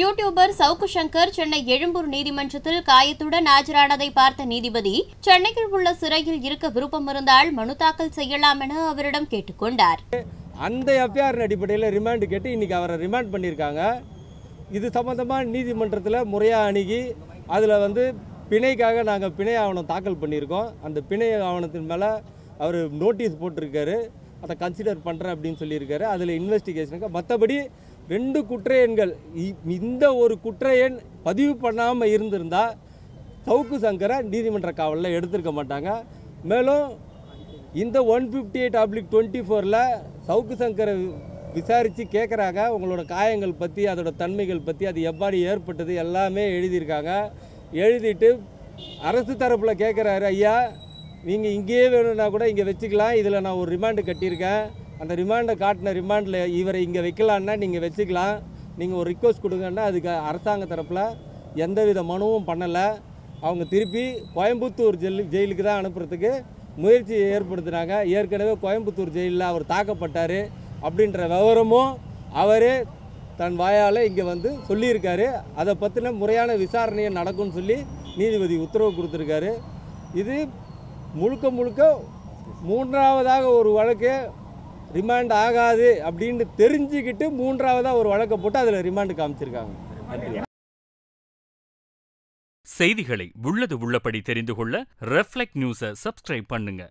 YouTuber Savukku Shankar Chennai Egmore நீதிமன்றத்தில் காயத்துடன் ஆஜரானதை பார்த்த நீதிபதி சென்னையில் உள்ள சிறையில் இருக்க விருப்பம் இருந்தால் மனு தாக்கல் செய்யலாம் என அவரிடம் கேட்டுக்கொண்டார் அந்த எஃப்ஐஆர் அடிப்படையில் ரிமாண்டு கேட்டு இன்றைக்கி அவரை ரிமாண்ட் பண்ணியிருக்காங்க. இது சம்மந்தமாக நீதிமன்றத்தில் முறையாக அணுகி அதில் வந்து பிணைக்காக நாங்கள் பிணை ஆவணம் தாக்கல் பண்ணியிருக்கோம். அந்த பிணை ஆவணத்தின் மேலே அவர் நோட்டீஸ் போட்டிருக்காரு. அதை கன்சிடர் பண்ணுறேன் அப்படின்னு சொல்லியிருக்காரு. அதில் இன்வெஸ்டிகேஷனுக்கு மற்றபடி ரெண்டு குற்ற எண்கள். இ- இந்த ஒரு குற்ற எண் பதிவு பண்ணாமல் இருந்திருந்தா சவுக்கு சங்கரை நீதிமன்ற காவலில் எடுத்திருக்க மாட்டாங்க. மேலும் இந்த ஒன் ஃபிஃப்டி எயிட் அப்ளிக் டுவெண்ட்டி ஃபோரில் சவுக்கு சங்கரை விசாரித்து கேட்குறாங்க உங்களோட காயங்கள் பற்றி அதோட தன்மைகள் பற்றி அது எவ்வாறு ஏற்பட்டது எல்லாமே எழுதியிருக்காங்க. எழுதிட்டு அரசு தரப்பில் கேட்குறாரு ஐயா நீங்கள் இங்கேயே வேணும்னா கூட இங்கே வச்சுக்கலாம். இதில் நான் ஒரு ரிமாண்டு கட்டியிருக்கேன். அந்த ரிமாண்டை காட்டின ரிமாண்டில் இவரை இங்கே வைக்கலான்னா நீங்கள் வச்சுக்கலாம். நீங்கள் ஒரு ரிக்வஸ்ட் கொடுங்கன்னா அதுக்கு அரசாங்க தரப்பில் எந்தவித மனுவும் பண்ணலை. அவங்க திருப்பி கோயம்புத்தூர் ஜெயில் ஜெயிலுக்கு தான் அனுப்புறதுக்கு முயற்சி ஏற்படுத்தினாங்க. ஏற்கனவே கோயம்புத்தூர் ஜெயிலில் அவர் தாக்கப்பட்டார் அப்படின்ற விவரமும் அவரே தன் வாயால் இங்கே வந்து சொல்லியிருக்காரு. அதை பற்றின முறையான விசாரணையை நடக்கும்னு சொல்லி நீதிபதி உத்தரவு கொடுத்துருக்காரு. இது முழுக்க முழுக்க மூன்றாவதாக ஒரு வழக்கு. ரிமாண்ட் ஆகாது அப்படின்னு தெரிஞ்சுக்கிட்டு மூன்றாவதாக ஒரு வழக்கை போட்டு அதில் ரிமாண்டு காமிச்சிருக்காங்க. செய்திகளை உள்ளது உள்ளபடி தெரிந்து கொள்ள ரெஃப்ளெக்ட் நியூஸை சப்ஸ்கிரைப் பண்ணுங்க.